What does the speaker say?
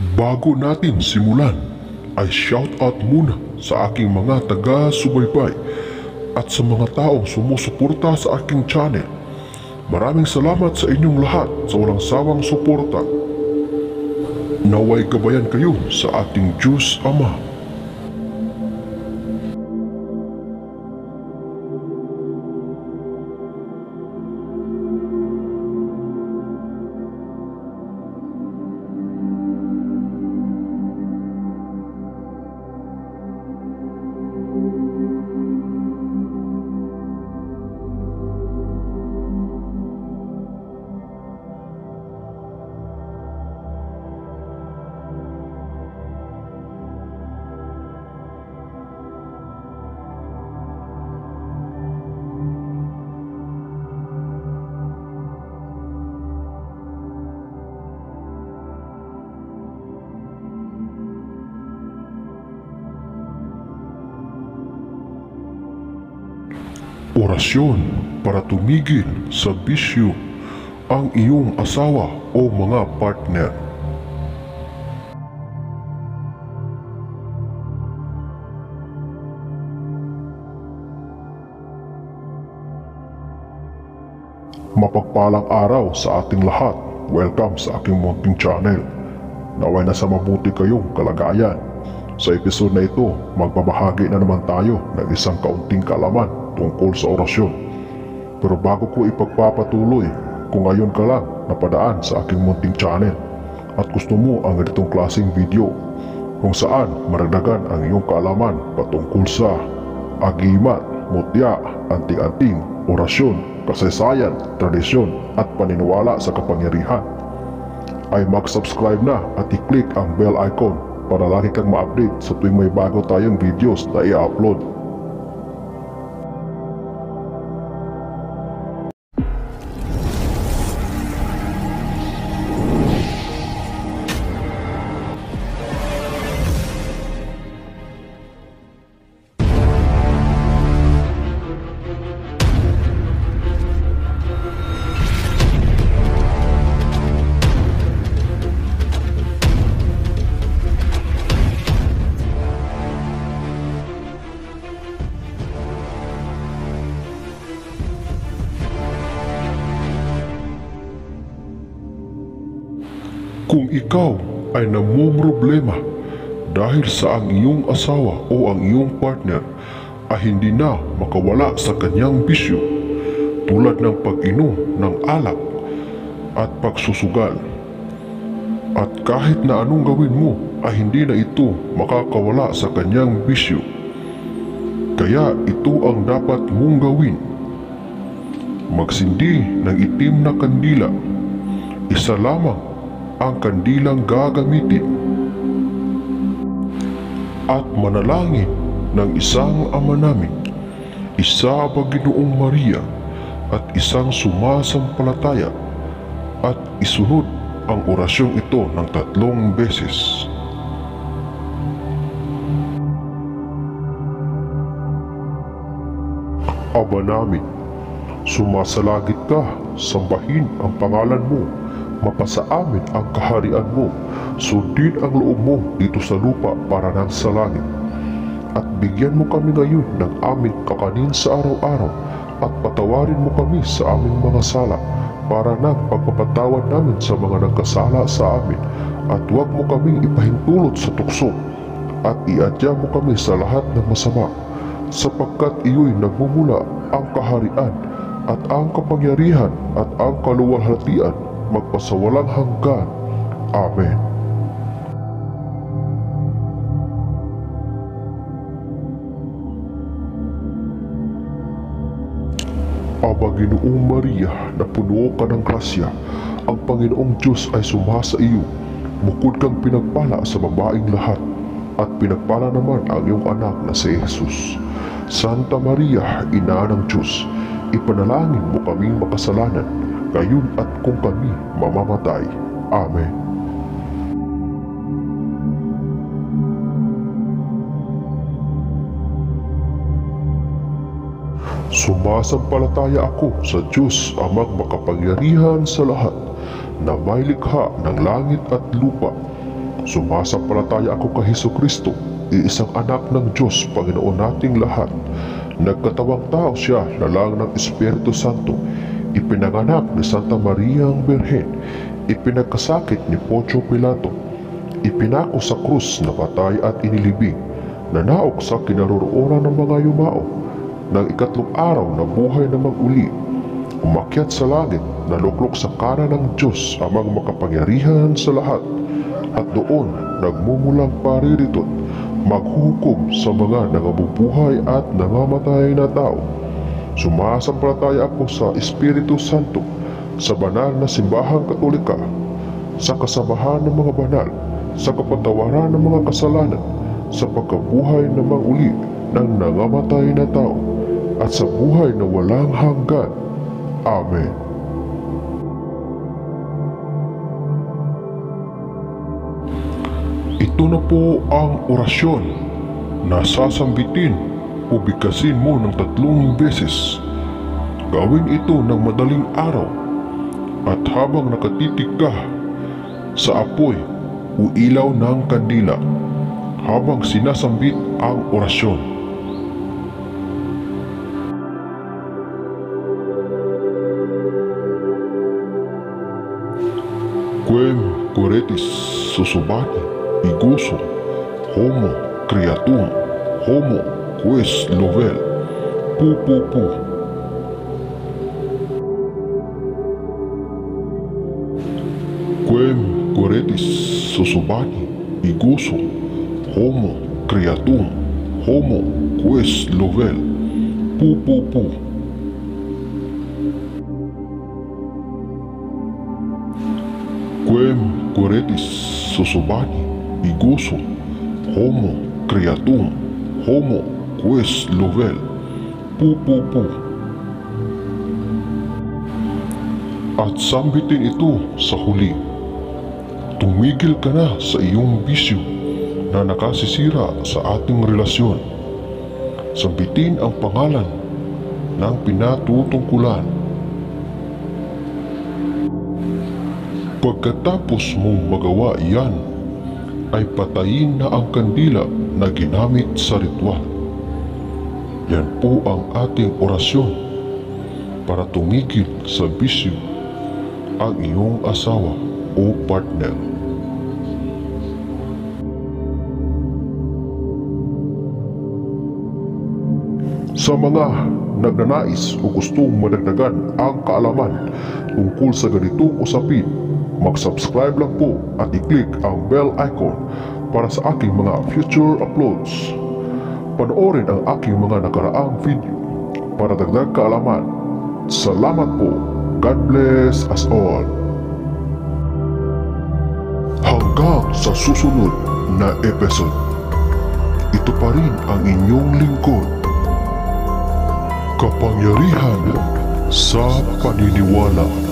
Bago natin simulan, ay shout out muna sa aking mga taga-subaybay at sa mga taong sumusuporta sa aking channel. Maraming salamat sa inyong lahat sa walang sawang suporta. Naway gabayan kayo sa ating Diyos Ama. Orasyon para tumigil sa bisyo ang iyong asawa o mga partner. Mapagpalang araw sa ating lahat. Welcome sa aking munting channel. Naway nasa mabuti kayong kalagayan. Sa episode na ito, magbabahagi na naman tayo ng isang kaunting kalaman tungkol sa orasyon. Pero bago ko ipagpapatuloy, kung ngayon ka lang napadaan sa aking munting channel at gusto mo ang ganitong klaseng video kung saan maragdagan ang iyong kaalaman patungkol sa agimat, mutya, anting-anting, orasyon, kasaysayan, tradisyon at paniniwala sa kapangyarihan ay mag-subscribe na at i-click ang bell icon para lagi kang ma-update sa tuwing may bago tayong videos na i-upload. Kung ikaw ay namumroblema dahil sa ang iyong asawa o ang iyong partner ay hindi na makawala sa kanyang bisyo tulad ng pag-inom ng alak at pagsusugal. At kahit na anong gawin mo ay hindi na ito makakawala sa kanyang bisyo. Kaya ito ang dapat mong gawin. Magsindi ng itim na kandila. Isa lamang ang kandilang gagamitin at manalangin ng isang ama namin, isa Panginoong Maria at isang sumasampalataya at isunod ang orasyong ito ng tatlong beses. Aba namin, sumasalagit ka, sambahin ang pangalan mo, mapasa amin ang kaharian mo, sundin ang loob mo dito sa lupa para nang sa langit. At bigyan mo kami ngayon ng aming kakanin sa araw-araw at patawarin mo kami sa aming mga sala para nang pagpapatawad namin sa mga nagkasala sa amin at huwag mo kaming ipahintulot sa tukso at iadya mo kami sa lahat ng masama sapagkat iyo'y nagmumula ang kaharian at ang kapangyarihan at ang kaluwalhatian magpasawalang hanggan. Amen. Aba Ginoong Maria na puno ka ng grasya, ang Panginoong Diyos ay sumasa iyo. Bukod kang pinagpala sa babaeng lahat, at pinagpala naman ang iyong anak na si Jesus. Santa Maria, Ina ng Diyos, ipanalangin mo kaming makasalanan, ngayon at kung kami mamamatay. Amen. Sumasampalataya ako sa Diyos amang makapangyarihan sa lahat na may likha ng langit at lupa Sumasampalataya ako kay Heso Kristo, iisang anak ng Diyos, Panginoon nating lahat. Nagkatawang tao siya, lalang ng Espiritu Santo, ipinanganak ni Santa Maria ang Birhen, ipinagkasakit ni Poncio Pilato, ipinako sa krus na patay at inilibing, nanaok sa kinaroroonan ng mga yumao, ng ikatlong araw na buhay namang uli, umakyat sa langit, naluklok sa kanan ng Diyos amang makapangyarihan sa lahat, at doon nagmumulang pariritot, maghuhukom sa mga nangabubuhay at nangamatay na tao. Sumasampalataya ako sa Espiritu Santo, sa banal na simbahang katolika, sa kasamahan ng mga banal, sa kapatawaran ng mga kasalanan, sa pagkabuhay na manguli ng nangamatay na tao, at sa buhay na walang hanggan. Amen. Ito na po ang orasyon na sasambitin o bigkasin mo ng tatlong beses. Gawin ito ng madaling araw at habang nakatitig ka sa apoy o ilaw ng kandila habang sinasambit ang orasyon. Quem curetis susubati iguso homo creatum homo quis lovel pu pu pu. Quem curetis susubati iguso homo creatum homo quis lovel pu pu pu. Quem curetis susubati iguso homo creatum homo quis lovel pu pu pu At sambitin ito sa huli. Tumigil ka na sa iyong bisyo na nakasisira sa ating relasyon. Sambitin ang pangalan ng pinatutungkulan. Pagkatapos mong magawa iyan, ay patayin na ang kandila na ginamit sa ritual. Yan po ang ating orasyon para tumigil sa bisyo ang iyong asawa o partner. Sa mga nagnanais o gustong madagdagan ang kaalaman tungkol sa ganitong usapin, mag-subscribe lang po at i-click ang bell icon para sa aking mga future uploads. Panoorin ang aking mga nakaraang video para dagdag kaalaman. Salamat po. God bless us all. Hanggang sa susunod na episode. Ito pa rin ang inyong lingkod. Kapangyarihan sa paniniwala.